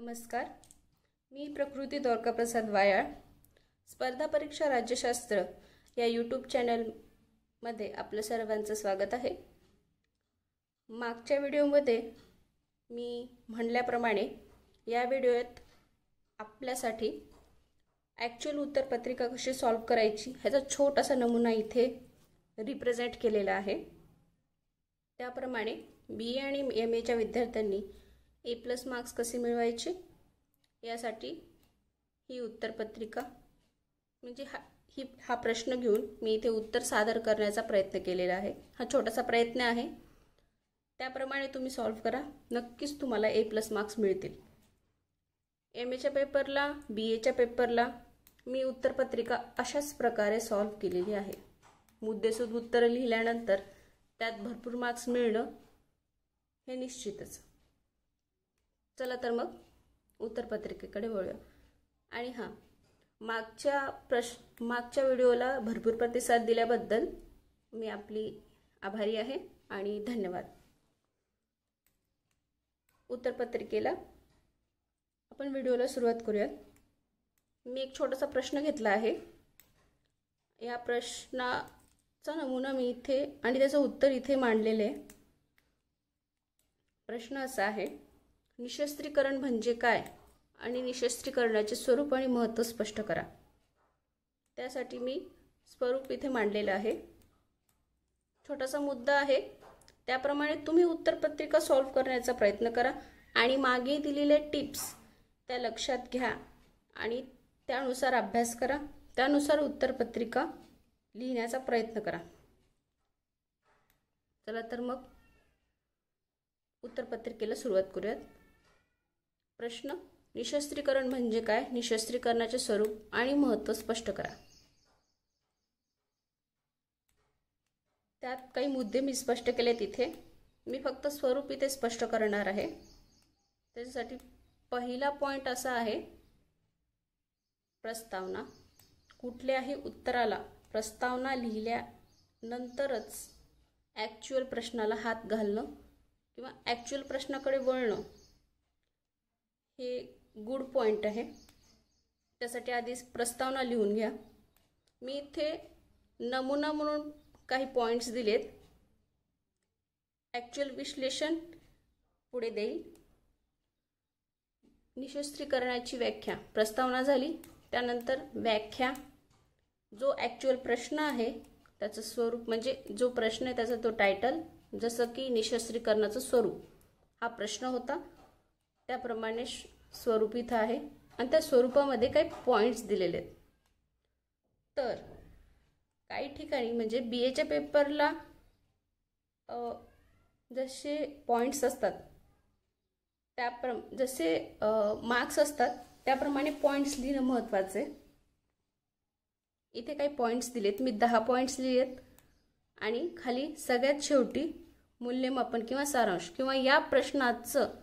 नमस्कार. मी प्रकृती द्वारकाप्रसाद वायाळ. स्पर्धा परीक्षा राज्यशास्त्र या यूट्यूब चॅनलमध्ये आपलं सर्वांचं स्वागत आहे. मागच्या व्हिडिओमध्ये मी म्हणल्याप्रमाणे या व्हिडिओत आपल्यासाठी ॲक्च्युअल उत्तरपत्रिका कशी सॉल्व करायची ह्याचा छोटासा नमुना इथे रिप्रेझेंट केलेला आहे. त्याप्रमाणे बी ए आणि एम एच्या विद्यार्थ्यांनी ए प्लस मार्क्स कसे मिळवायचे? यासाठी ही उत्तरपत्रिका म्हणजे हा ही हा प्रश्न घेऊन मी इथे उत्तर सादर करण्याचा प्रयत्न केलेला आहे. हा छोटासा प्रयत्न आहे. त्याप्रमाणे तुम्ही सॉल्व करा. नक्कीच तुम्हाला ए प्लस मार्क्स मिळतील. एम एच्या पेपरला बी एच्या पेपरला मी उत्तरपत्रिका अशाच प्रकारे सॉल्व केलेली आहे. मुद्देसूद उत्तरं लिहिल्यानंतर त्यात भरपूर मार्क्स मिळणं हे निश्चितच. चला तर मग उत्तरपत्रिकेकडे वळूया. आणि हां मागच्या प्रश मागच्या व्हिडिओला भरपूर प्रतिसाद दिल्याबद्दल मी आपली आभारी आहे आणि धन्यवाद. उत्तरपत्रिकेला आपण व्हिडिओला सुरुवात करूयात. मी एक छोटासा प्रश्न घेतला आहे. या प्रश्नाचा नमुना मी इथे आणि त्याचं उत्तर इथे मांडलेलं आहे. प्रश्न असा आहे निशस्त्रीकरण म्हणजे काय? आणि निशस्त्रीकरणाचे स्वरूप आणि महत्त्व स्पष्ट करा. त्यासाठी मी स्वरूप इथे मांडलेलं आहे. छोटासा मुद्दा आहे. त्याप्रमाणे तुम्ही उत्तरपत्रिका सॉल्व्ह करण्याचा प्रयत्न करा आणि मागे दिलेले टिप्स त्या लक्षात घ्या आणि त्यानुसार अभ्यास करा. त्यानुसार उत्तरपत्रिका लिहिण्याचा प्रयत्न करा. चला तर मग उत्तरपत्रिकेला सुरुवात करूयात. प्रश्न. निशस्त्रीकरण म्हणजे काय? निशस्त्रीकरणाचे स्वरूप आणि महत्त्व स्पष्ट करा. त्यात काही मुद्दे मी स्पष्ट केले तिथे मी फक्त स्वरूप इथे स्पष्ट करणार आहे. त्याच्यासाठी पहिला पॉईंट असा आहे. प्रस्तावना. कुठल्याही उत्तराला प्रस्तावना लिहिल्यानंतरच ॲक्च्युअल प्रश्नाला हात घालणं किंवा ॲक्च्युअल प्रश्नाकडे वळणं हे गुड पॉईंट आहे. त्यासाठी आधीच प्रस्तावना लिहून घ्या. मी इथे नमुना म्हणून काही पॉईंट्स दिलेत. ॲक्च्युअल विश्लेषण पुढे देईल. निशस्त्रीकरणाची व्याख्या. प्रस्तावना झाली. त्यानंतर व्याख्या. जो ॲक्च्युअल प्रश्न आहे त्याचं स्वरूप म्हणजे जो प्रश्न आहे त्याचा तो टायटल जसं की निशस्त्रीकरणाचं स्वरूप. हा प्रश्न होता. त्याप्रमाणे स्वरूप इथं आहे. आणि त्या स्वरूपामध्ये काही पॉईंट्स दिलेले आहेत. तर काही ठिकाणी म्हणजे बी एच्या पेपरला जसे पॉईंट्स असतात त्याप्र जसे मार्क्स असतात त्याप्रमाणे पॉईंट्स लिहिणं महत्त्वाचं आहे. इथे काही पॉईंट्स दिलेत. मी दहा पॉईंट्स लिहिलेत. आणि खाली सगळ्यात शेवटी मूल्यमापन किंवा सारांश किंवा या प्रश्नाचं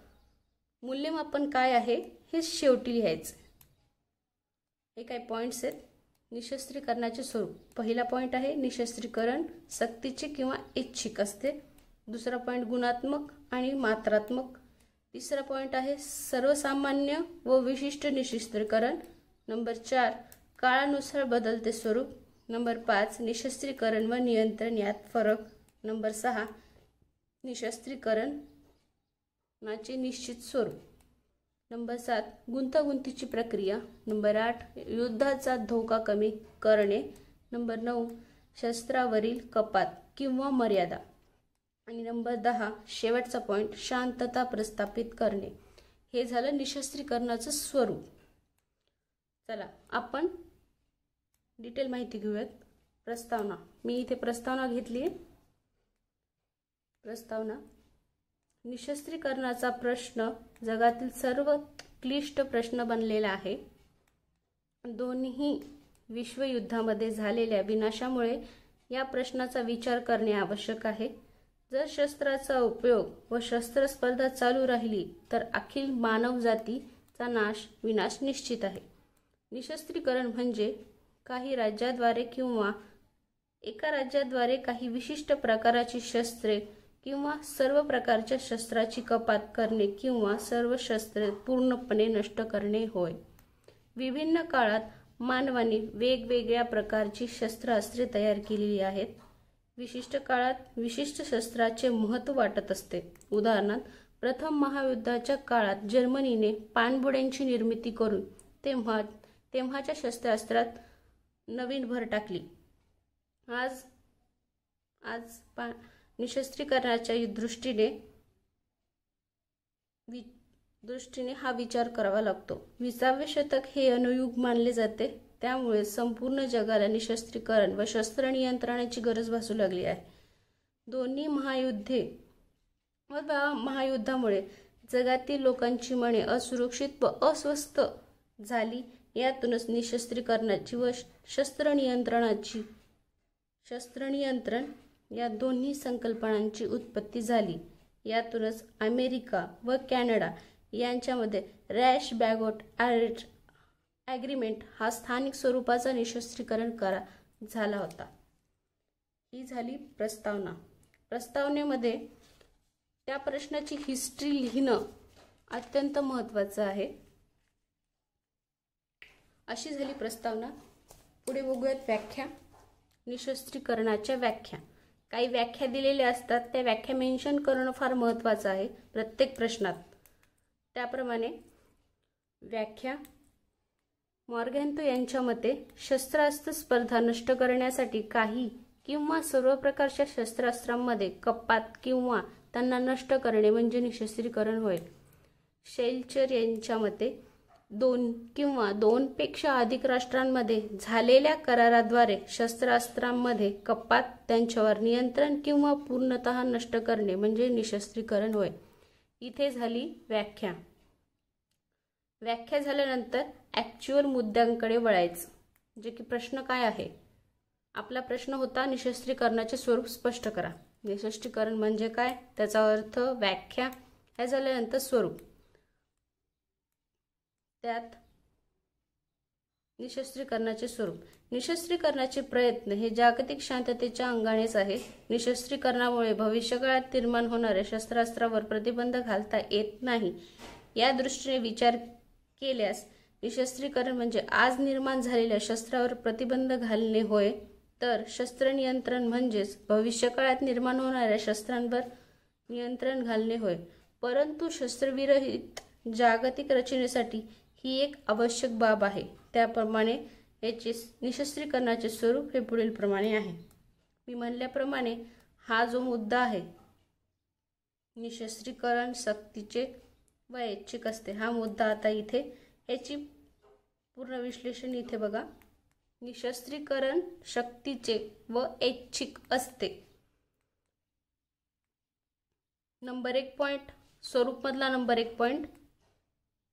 मूल्यमापन काय आहे हे शेवटी लिहायचं. हे काही पॉईंट्स आहेत? निशस्त्रीकरणाचे स्वरूप. पहिला पॉईंट आहे निशस्त्रीकरण सक्तीचे किंवा इच्छिक असते. दुसरा पॉईंट गुणात्मक आणि मात्रात्मक. तिसरा पॉईंट आहे सर्वसामान्य व विशिष्ट निशस्त्रीकरण. नंबर चार काळानुसार बदलते स्वरूप. नंबर पाच निशस्त्रीकरण व नियंत्रण यात फरक. नंबर सहा माचे निश्चित स्वरूप. नंबर सात गुंतागुंतीची प्रक्रिया. नंबर आठ युद्धाचा धोका कमी करणे. नंबर नऊ शस्त्रावरील कपात किंवा मर्यादा. आणि नंबर दहा शेवटचा पॉईंट शांतता प्रस्थापित करणे. हे झालं निशस्त्रीकरणाचं स्वरूप. चला आपण डिटेल माहिती घेऊयात. प्रस्तावना. मी इथे प्रस्तावना घेतली आहे प्रस्तावना. निशस्त्रीकरणाचा प्रश्न जगातील सर्व क्लिष्ट प्रश्न बनलेला आहे. दोन्ही विश्वयुद्धामध्ये झालेल्या विनाशामुळे या प्रश्नाचा विचार करणे आवश्यक आहे. जर शस्त्राचा उपयोग व शस्त्र स्पर्धा चालू राहिली तर अखिल मानवजातीचा नाश विनाश निश्चित आहे. निशस्त्रीकरण म्हणजे काही राज्याद्वारे किंवा एका राज्याद्वारे काही विशिष्ट प्रकाराची शस्त्रे किंवा सर्व प्रकारच्या शस्त्राची कपात करणे किंवा सर्व शस्त्रे पूर्णपणे नष्ट करणे होय. विभिन्न काळात मानवाने वेगवेगळ्या प्रकारची शस्त्रास्त्रे तयार केलेली आहेत. विशिष्ट काळात विशिष्ट शस्त्राचे महत्त्व वाटत असते. उदाहरणार्थ प्रथम महायुद्धाच्या काळात जर्मनीने पाणबुड्यांची निर्मिती करून तेव्हा तेव्हाच्या शस्त्रास्त्रात नवीन भर टाकली. आज आज पा निशस्त्रीकरणाच्या दृष्टीने वि दृष्टीने हा विचार करावा लागतो. विसावे शतक हे अनुयुग मानले जाते. त्यामुळे संपूर्ण जगाला निशस्त्रीकरण व शस्त्र नियंत्रणाची गरज भासू लागली आहे. दोन्ही महायुद्धे व महायुद्धामुळे जगातील लोकांची मने असुरक्षित व अस्वस्थ झाली. यातूनच निशस्त्रीकरणाची व शस्त्र नियंत्रणाची शस्त्र नियंत्रण या दोन्ही संकल्पनांची उत्पत्ती झाली. यातूनच अमेरिका व कॅनडा यांच्यामध्ये रॅश बॅगोट ॲरेट ॲग्रीमेंट हा स्थानिक स्वरूपाचा निशस्त्रीकरण करा झाला होता. ही झाली प्रस्तावना. प्रस्तावनेमध्ये त्या प्रश्नाची हिस्ट्री लिहिणं अत्यंत महत्त्वाचं आहे. अशी झाली प्रस्तावना. पुढे बघूयात व्याख्या. निशस्त्रीकरणाच्या व्याख्या. काही व्याख्या दिलेल्या असतात. त्या व्याख्या मेन्शन करणं फार महत्त्वाचं आहे प्रत्येक प्रश्नात. त्याप्रमाणे व्याख्या मॉर्गॅन्तो यांच्या मते शस्त्रास्त्र स्पर्धा नष्ट करण्यासाठी काही किंवा सर्व प्रकारच्या शस्त्रास्त्रांमध्ये कपात किंवा त्यांना नष्ट करणे म्हणजे निशस्त्रीकरण होय. शैलचर यांच्या मते दोन किंवा दोनपेक्षा अधिक राष्ट्रांमध्ये झालेल्या कराराद्वारे शस्त्रास्त्रांमध्ये कपात त्यांच्यावर नियंत्रण किंवा पूर्णत नष्ट करणे म्हणजे निशस्त्रीकरण होय. इथे झाली व्याख्या. व्याख्या झाल्यानंतर ॲक्च्युअल मुद्द्यांकडे वळायचं. जे की प्रश्न काय आहे? आपला प्रश्न होता निशस्त्रीकरणाचे स्वरूप स्पष्ट करा. निशस्त्रीकरण म्हणजे काय? त्याचा अर्थ व्याख्या. हे झाल्यानंतर स्वरूप. त्यात निशस्त्रीकरणाचे स्वरूप. निशस्त्रीकरणाचे प्रयत्न हे जागतिक शांततेच्या अंगानेच आहे निशस्त्रीकरणामुळे भविष्यकाळात निर्माण होणाऱ्या शस्त्रास्त्रावर प्रतिबंध घालता येत नाही. या दृष्टीने विचार केल्यास निशस्त्रीकरण म्हणजे आज निर्माण झालेल्या शस्त्रावर प्रतिबंध घालणे होय तर शस्त्र नियंत्रण म्हणजेच भविष्यकाळात निर्माण होणाऱ्या शस्त्रांवर नियंत्रण घालणे होय. परंतु शस्त्रविरहित जागतिक रचनेसाठी ही एक आवश्यक बाब आहे. त्याप्रमाणे याचे निशस्त्रीकरणाचे स्वरूप हे पुढीलप्रमाणे आहे. मी म्हणल्याप्रमाणे हा जो मुद्दा आहे निशस्त्रीकरण सक्तीचे व ऐच्छिक असते हा मुद्दा आता इथे याची पूर्ण विश्लेषण इथे बघा. निशस्त्रीकरण शक्तीचे व ऐच्छिक असते. नंबर एक पॉईंट स्वरूपमधला नंबर एक पॉईंट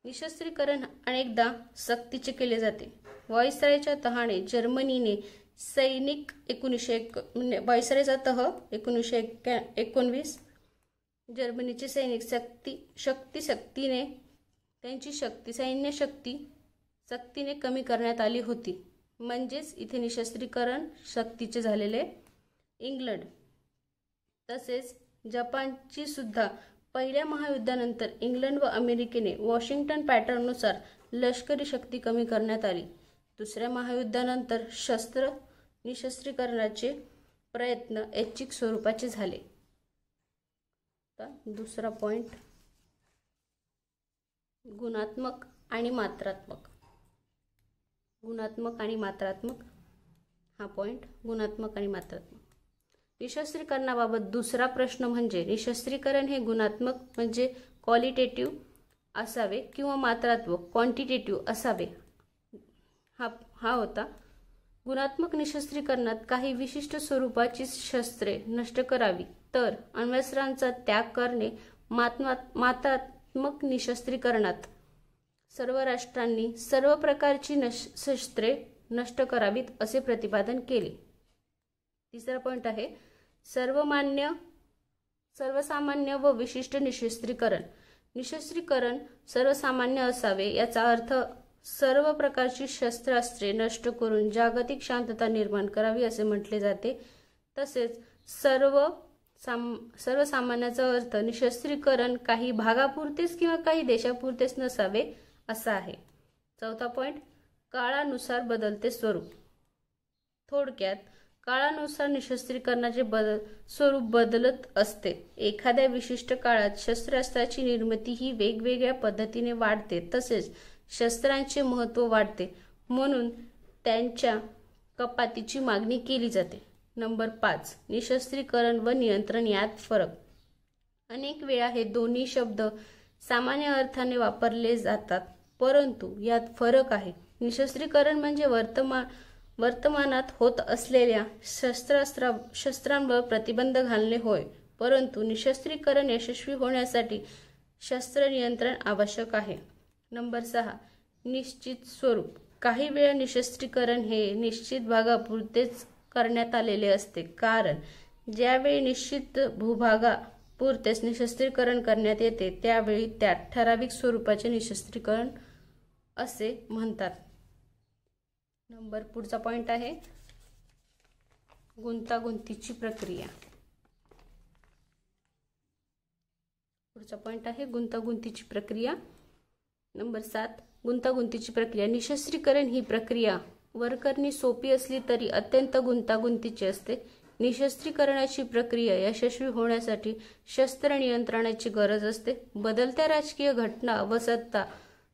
निशस्त्रीकरण अनेकदा सक्तीचे केले जाते. वॉयसरायच्या तहाने जर्मनीने सैनिक एकोणीसशे एक म्हणजे वॉयसरायचा तह एकोणीसशे एक्या एकोणवीस जर्मनीचे सैनिक शक्ती शक्ती शक्तीने त्यांची शक्ती सैन्य शक्ती सक्तीने कमी करण्यात आली होती. म्हणजेच इथे निशस्त्रीकरण सक्तीचे झालेले इंग्लंड. तसेच जपानची सुद्धा पहिल्या महायुद्धानंतर इंग्लंड व अमेरिकेने वॉशिंग्टन पॅटर्ननुसार लष्करी शक्ती कमी करण्यात आली. दुसऱ्या महायुद्धानंतर शस्त्र निशस्त्रीकरणाचे प्रयत्न ऐच्छिक स्वरूपाचे झाले. दुसरा पॉइंट गुणात्मक आणि मात्रात्मक. गुणात्मक आणि मात्रात्मक. हा पॉइंट गुणात्मक आणि मात्रात्मक. निशस्त्रीकरणाबाबत दुसरा प्रश्न म्हणजे निशस्त्रीकरण हे गुणात्मक म्हणजे क्वालिटेटिव्ह असावे किंवा मात्रात्मक क्वांटिटेटिव्ह असावे. हा हा होता. गुणात्मक निशस्त्रीकरणात काही विशिष्ट स्वरूपाची शस्त्रे नष्ट करावी. तर अण्वस्त्रांचा त्याग करणे मात्रात्मक निशस्त्रीकरणात सर्व राष्ट्रांनी सर्व प्रकारची नश शस्त्रे नष्ट करावीत असे प्रतिपादन केले. तिसरा पॉईंट आहे सर्वमान्य सर्वसामान्य व विशिष्ट निशस्त्रीकरण. निशस्त्रीकरण सर्वसामान्य असावे याचा अर्थ सर्व प्रकारची शस्त्रास्त्रे नष्ट करून जागतिक शांतता निर्माण करावी असे म्हटले जाते. तसेच सर्व साम सर्वसामान्याचा अर्थ निशस्त्रीकरण काही भागापुरतेच किंवा काही देशापुरतेच नसावे असा आहे. चौथा पॉईंट काळानुसार बदलते स्वरूप. थोडक्यात काळानुसार निशस्त्रीकरणाचे बदल स्वरूप बदलत असते. एखाद्या विशिष्ट काळात शस्त्रास्त्राची निर्मिती ही वेगवेगळ्या पद्धतीने वाढते तसेच शस्त्रांचे महत्त्व वाढते. म्हणून त्यांच्या कपातीची मागणी केली जाते. नंबर पाच निशस्त्रीकरण व नियंत्रण यात फरक. अनेक वेळा हे दोन्ही शब्द सामान्य अर्थाने वापरले जातात परंतु यात फरक आहे. निशस्त्रीकरण म्हणजे वर्तमान वर्तमानात होत असलेल्या शस्त्रास्त्रा शस्त्रांवर प्रतिबंध घालणे होय परंतु निशस्त्रीकरण यशस्वी होण्यासाठी शस्त्र नियंत्रण आवश्यक आहे. नंबर सहा निश्चित स्वरूप. काही वेळा निशस्त्रीकरण हे निश्चित भागापुरतेच करण्यात आलेले असते कारण ज्यावेळी निश्चित भूभागापुरतेच निशस्त्रीकरण करण्यात येते त्यावेळी त्यात ठराविक स्वरूपाचे निशस्त्रीकरण असे म्हणतात. नंबर पुढचा पॉईंट आहे. गुंतागुंतीची प्रक्रिया. पुढचा पॉईंट आहे गुंतागुंतीची प्रक्रिया. नंबर सात गुंतागुंतीची प्रक्रिया. निशस्त्रीकरण ही प्रक्रिया. वरकरणी सोपी असली तरी अत्यंत गुंतागुंतीची असते. निशस्त्रीकरणाची प्रक्रिया यशस्वी होण्यासाठी शस्त्र नियंत्रणाची गरज असते. बदलत्या राजकीय घटना व सत्ता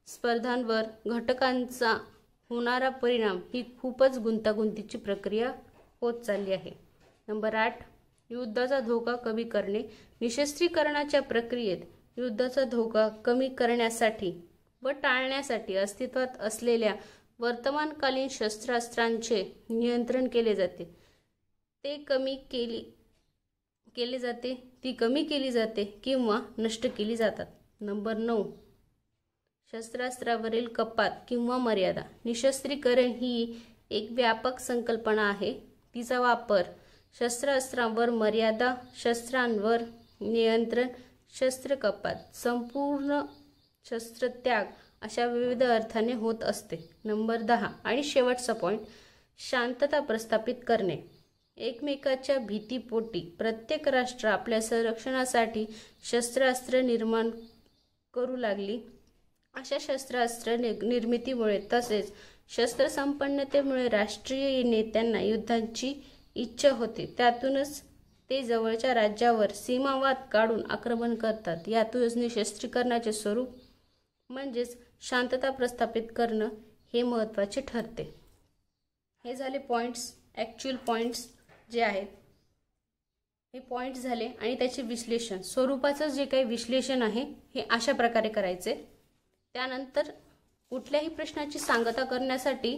स्पर्धांवर घटकांचा होणारा परिणाम ही खूपच गुंतागुंतीची प्रक्रिया होत चालली आहे. नंबर आठ युद्धाचा धोका कमी करणे. निशस्त्रीकरणाच्या प्रक्रियेत युद्धाचा धोका कमी करण्यासाठी व टाळण्यासाठी अस्तित्वात असलेल्या वर्तमानकालीन शस्त्रास्त्रांचे नियंत्रण केले जाते. ते कमी केली केले जाते ती कमी केली जाते किंवा नष्ट केली जातात. नंबर नऊ शस्त्रास्त्रावरील कपात किंवा मर्यादा. निशस्त्रीकरण ही एक व्यापक संकल्पना आहे. तिचा वापर शस्त्रास्त्रांवर मर्यादा शस्त्रांवर नियंत्रण शस्त्र कपात संपूर्ण शस्त्रत्याग अशा विविध अर्थाने होत असते. नंबर दहा आणि शेवटचा पॉईंट शांतता प्रस्थापित करणे. एकमेकाच्या भीतीपोटी प्रत्येक राष्ट्र आपल्या संरक्षणासाठी शस्त्रास्त्र निर्माण करू लागली. अशा शस्त्रास्त्र निर्मितीमुळे तसेच शस्त्रसंपन्नतेमुळे राष्ट्रीय नेत्यांना युद्धांची इच्छा होते. त्यातूनच ते जवळच्या राज्यावर सीमावाद काढून आक्रमण करतात. यातूनच निशस्त्रीकरणाचे स्वरूप म्हणजेच शांतता प्रस्थापित करणं हे महत्त्वाचे ठरते. हे झाले पॉईंट्स ॲक्च्युअल पॉईंट्स जे आहेत. हे पॉईंट झाले आणि त्याचे विश्लेषण. स्वरूपाचं जे काही विश्लेषण आहे हे अशा प्रकारे करायचे. त्यानंतर कुठल्याही प्रश्नाची सांगता करण्यासाठी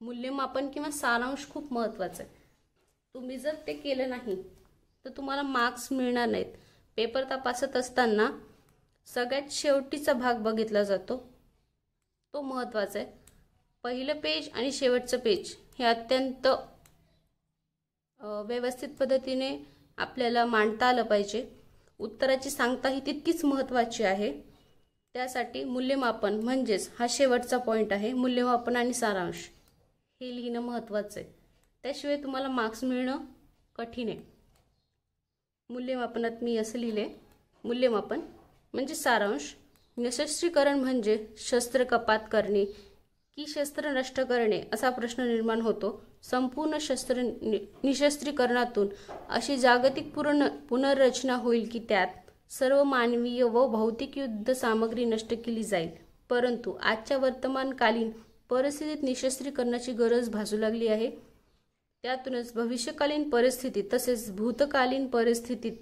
मूल्यमापन किंवा सारांश खूप महत्त्वाचं आहे. तुम्ही जर ते केलं नाही तर तुम्हाला मार्क्स मिळणार नाहीत. पेपर तपासत असताना सगळ्यात शेवटीचा भाग बघितला जातो. तो महत्त्वाचा आहे. पहिलं पेज आणि शेवटचं पेज हे अत्यंत व्यवस्थित पद्धतीने आपल्याला मांडता आलं पाहिजे. उत्तराची सांगता ही तितकीच महत्त्वाची आहे. त्यासाठी मूल्यमापन म्हणजेच हा शेवटचा पॉईंट आहे मूल्यमापन आणि सारांश. हे लिहिणं महत्त्वाचं आहे. त्याशिवाय तुम्हाला मार्क्स मिळणं कठीण आहे. मूल्यमापनात मी असं लिहिले मूल्यमापन म्हणजे सारांश. निशस्त्रीकरण म्हणजे शस्त्र कपात करणे की शस्त्र नष्ट करणे असा प्रश्न निर्माण होतो. संपूर्ण शस्त्र नि निशस्त्रीकरणातून अशी जागतिक पूर्ण पुनर्रचना होईल की त्यात सर्व मानवीय व भौतिक युद्ध सामग्री नष्ट केली जाईल. परंतु आजच्या वर्तमानकालीन परिस्थितीत निशस्त्रीकरणाची गरज भासू लागली आहे. त्यातूनच भविष्यकालीन परिस्थितीत तसेच भूतकालीन परिस्थितीत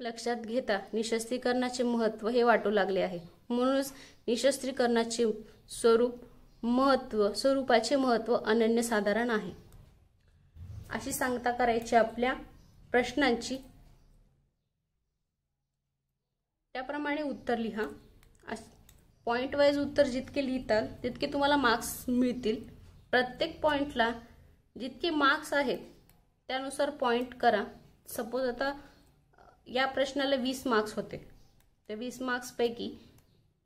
लक्षात घेता निशस्त्रीकरणाचे महत्त्व हे वाटू लागले आहे. म्हणूनच निशस्त्रीकरणाचे स्वरूप महत्त्व स्वरूपाचे महत्त्व अनन्यसाधारण आहे. अशी सांगता करायची आपल्या प्रश्नांची त्याप्रमाणे उत्तर लिहा. पॉईंट वाईज उत्तर जितके लिहिताल तितके तुम्हाला मार्क्स मिळतील. प्रत्येक पॉईंटला जितके मार्क्स आहेत त्यानुसार पॉईंट करा. सपोज आता या प्रश्नाला वीस मार्क्स होते. त्या वीस मार्क्सपैकी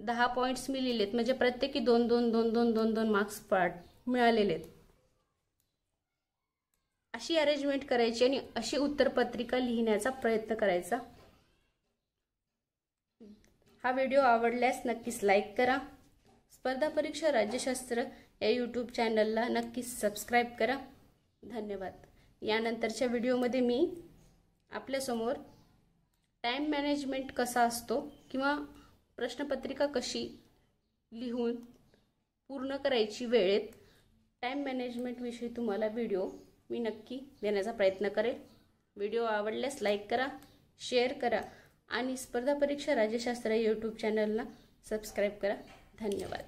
दहा पॉईंट्स मी लिहिलेत. म्हणजे प्रत्येकी दोन दोन दोन दोन दोन दोन मार्क्स पार्ट मिळालेले आहेत अशी अरेंजमेंट करायची आणि अशी उत्तरपत्रिका लिहिण्याचा प्रयत्न करायचा. हा व्हिडिओ आवडल्यास नक्कीच लाईक करा. स्पर्धा परीक्षा राज्यशास्त्र या यूट्यूब चॅनलला नक्कीच सबस्क्राईब करा. धन्यवाद. यानंतरच्या व्हिडिओमध्ये मी आपल्यासमोर टाईम मॅनेजमेंट कसा असतो किंवा प्रश्नपत्रिका कशी लिहून पूर्ण करायची वेळेत टाईम मॅनेजमेंटविषयी तुम्हाला व्हिडिओ मी नक्की देण्याचा प्रयत्न करेल. व्हिडिओ आवडल्यास लाईक करा शेअर करा. आणि स्पर्धा परीक्षा राज्यशास्त्र यूट्यूब चॅनलला सबस्क्राईब करा. धन्यवाद.